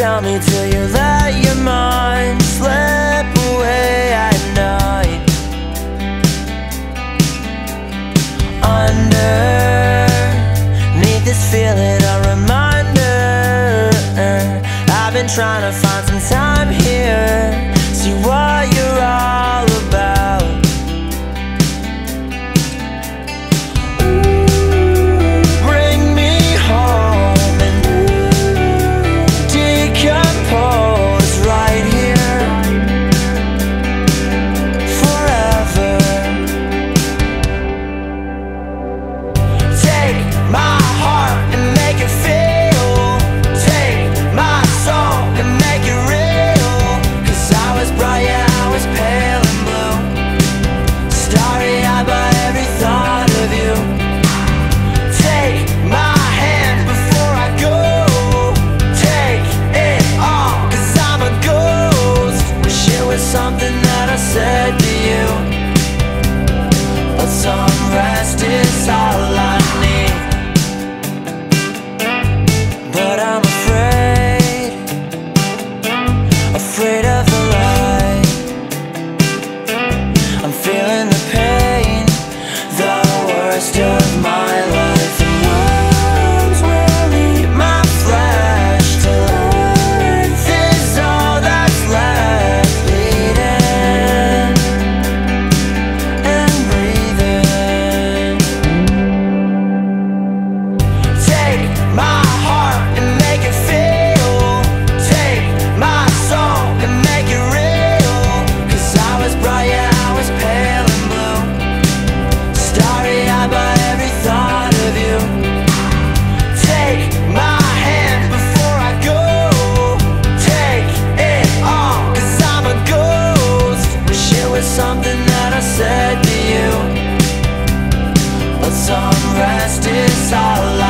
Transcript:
Tell me till you let your mind slip away at night. Underneath this feeling a reminder I've been trying to find some time here. See what you're this our love. is all I